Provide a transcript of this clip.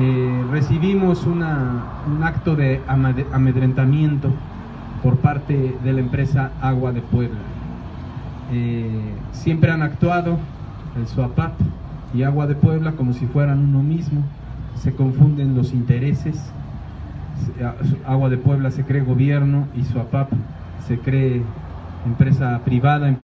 eh, recibimos una, un acto de amedrentamiento por parte de la empresa Agua de Puebla. Eh, siempre han actuado el SUAPAP y Agua de Puebla como si fueran uno mismo, se confunden los intereses, Agua de Puebla se cree gobierno y SUAPAP se cree empresa privada.